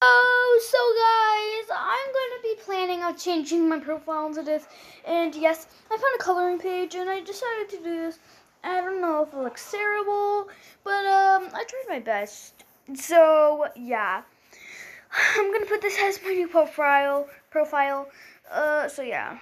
Oh, so guys, I'm going to be planning on changing my profile into this. And yes, I found a coloring page and I decided to do this. I don't know if it looks terrible, but um, I tried my best. So yeah, I'm gonna put this as my new profile. Profile. Uh, so yeah.